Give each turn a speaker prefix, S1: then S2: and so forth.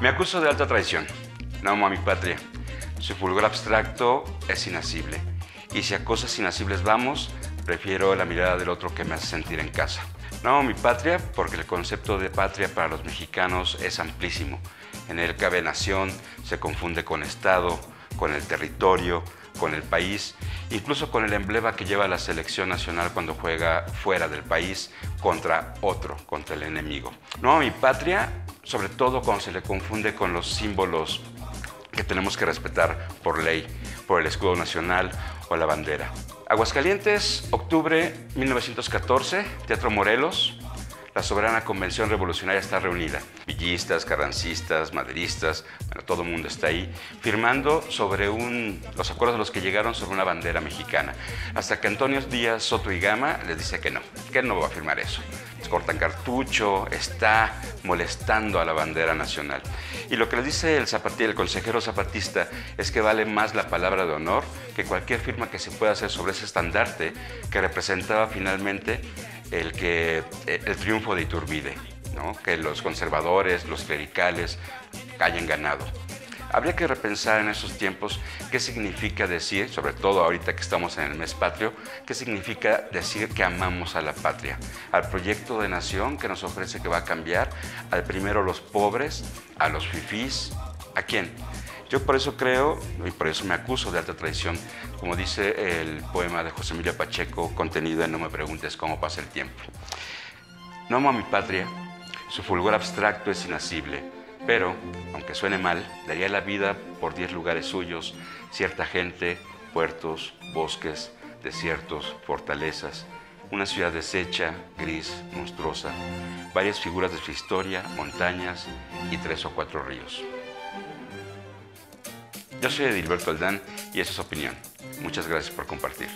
S1: Me acuso de alta traición. No amo a mi patria. Su fulgor abstracto es inasible. Y si a cosas inasibles vamos, prefiero la mirada del otro que me hace sentir en casa. No amo mi patria porque el concepto de patria para los mexicanos es amplísimo. En él cabe nación, se confunde con Estado, con el territorio, con el país, incluso con el emblema que lleva la selección nacional cuando juega fuera del país contra otro, contra el enemigo. No, mi patria, sobre todo cuando se le confunde con los símbolos que tenemos que respetar por ley, por el escudo nacional o la bandera. Aguascalientes, octubre 1914, Teatro Morelos, la soberana convención revolucionaria está reunida. Villistas, carrancistas, maderistas, bueno, todo el mundo está ahí, firmando sobre un, los acuerdos a los que llegaron sobre una bandera mexicana. Hasta que Antonio Díaz Soto y Gama les dice que no, que él no va a firmar eso. Les cortan cartucho, está molestando a la bandera nacional. Y lo que les dice el, el consejero zapatista es que vale más la palabra de honor que cualquier firma que se pueda hacer sobre ese estandarte que representaba finalmente el, eh, el triunfo de Iturbide, que los conservadores, los clericales hayan ganado. Habría que repensar en esos tiempos qué significa decir, sobre todo ahorita que estamos en el mes patrio, qué significa decir que amamos a la patria, al proyecto de nación que nos ofrece que va a cambiar, al primero los pobres, a los fifís, ¿a quién? Yo por eso creo, y por eso me acuso de alta traición, como dice el poema de José Emilio Pacheco, contenido en No me preguntes cómo pasa el tiempo. No amo a mi patria, su fulgor abstracto es inasible, pero, aunque suene mal, daría la vida por diez lugares suyos, cierta gente, puertos, bosques, desiertos, fortalezas, una ciudad deshecha, gris, monstruosa, varias figuras de su historia, montañas y tres o cuatro ríos. Yo soy Edilberto Aldán y esa es opinión. Muchas gracias por compartir.